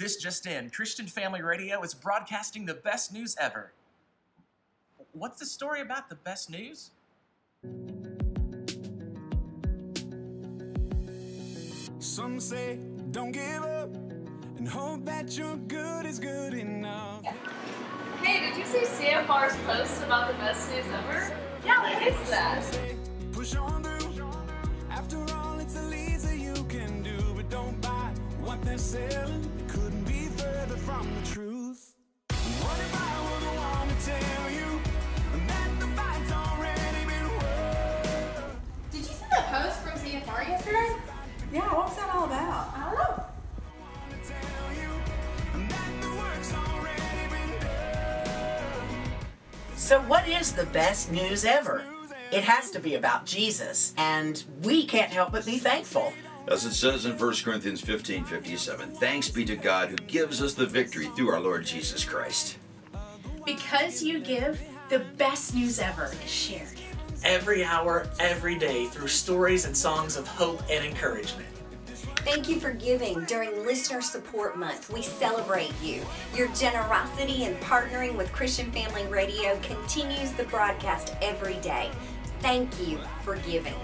This just in Christian Family Radio is broadcasting the best news ever. What's the story about the best news? Some say don't give up and hope that your good is good enough. Hey, did you see CFR's post about the best news ever? Yeah, what is that? What they're selling. It couldn't be further from the truth. What if I were the one to tell you that the fight's already been won? Did you see that post from CFR yesterday? Yeah, what was that all about? I don't know. Tell you that the work's already been done. So, what is the best news ever? It has to be about Jesus, and we can't help but be thankful. As it says in 1 Corinthians 15 57, thanks be to God who gives us the victory through our Lord Jesus Christ. Because you give, the best news ever is shared. Every hour, every day, through stories and songs of hope and encouragement. Thank you for giving during Listener Support Month. We celebrate you. Your generosity in partnering with Christian Family Radio continues the broadcast every day. Thank you for giving.